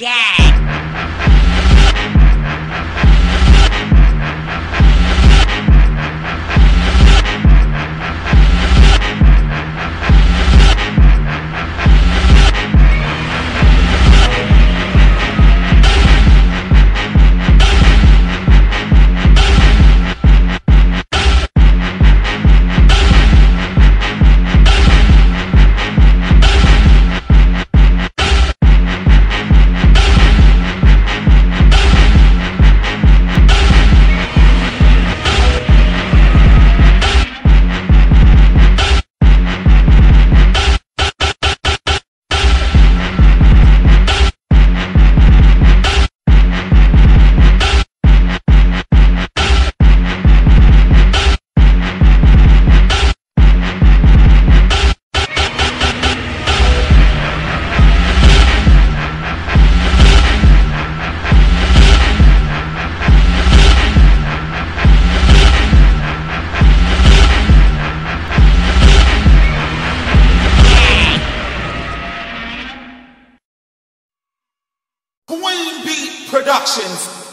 Yeah. Queen Beat Productions.